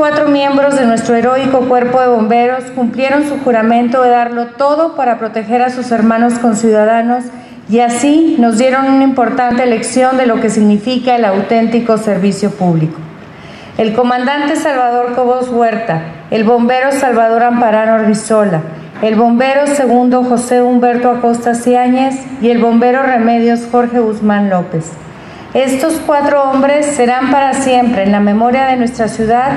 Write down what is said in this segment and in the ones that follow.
cuatro miembros de nuestro heroico cuerpo de bomberos cumplieron su juramento de darlo todo para proteger a sus hermanos conciudadanos y así nos dieron una importante lección de lo que significa el auténtico servicio público. El comandante Salvador Cobos Huerta, el bombero Salvador Amparano Rizola, el bombero segundo José Humberto Acosta Ciáñez y el bombero Remedios Jorge Guzmán López. Estos cuatro hombres serán para siempre en la memoria de nuestra ciudad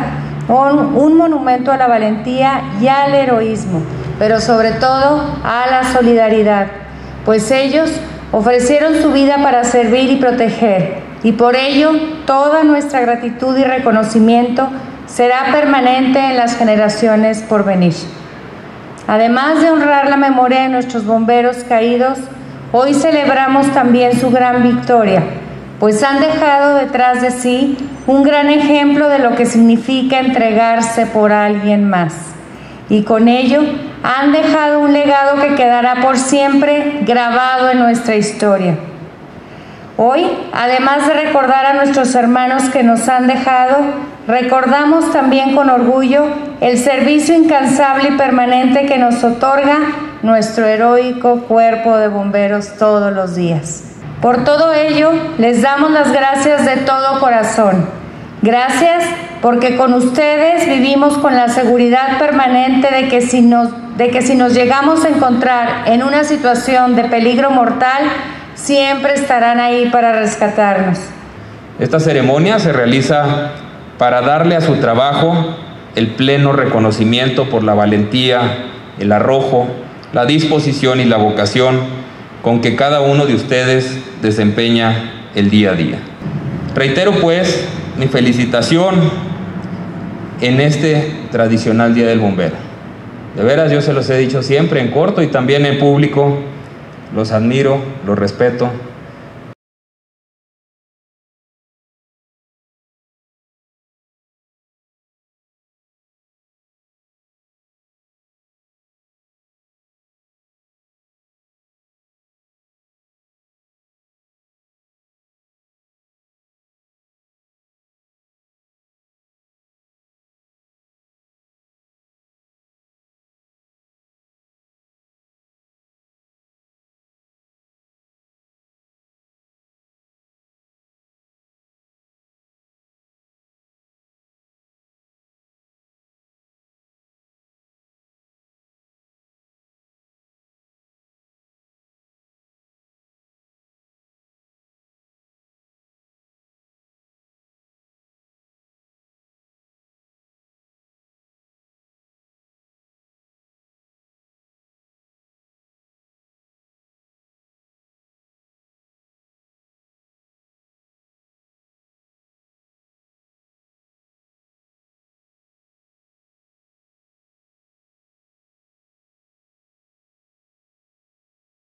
un, monumento a la valentía y al heroísmo, pero sobre todo a la solidaridad, pues ellos ofrecieron su vida para servir y proteger, y por ello toda nuestra gratitud y reconocimiento será permanente en las generaciones por venir. Además de honrar la memoria de nuestros bomberos caídos, hoy celebramos también su gran victoria, pues han dejado detrás de sí un gran ejemplo de lo que significa entregarse por alguien más. Y con ello han dejado un legado que quedará por siempre grabado en nuestra historia. Hoy, además de recordar a nuestros hermanos que nos han dejado, recordamos también con orgullo el servicio incansable y permanente que nos otorga nuestro heroico cuerpo de bomberos todos los días. Por todo ello, les damos las gracias de todo corazón. Gracias porque con ustedes vivimos con la seguridad permanente de que si nos, de que si nos llegamos a encontrar en una situación de peligro mortal, siempre estarán ahí para rescatarnos. Esta ceremonia se realiza para darle a su trabajo el pleno reconocimiento por la valentía, el arrojo, la disposición y la vocación con que cada uno de ustedes desempeña el día a día. Reitero pues mi felicitación en este tradicional Día del Bombero. De veras yo se los he dicho siempre en corto y también en público los admiro, los respeto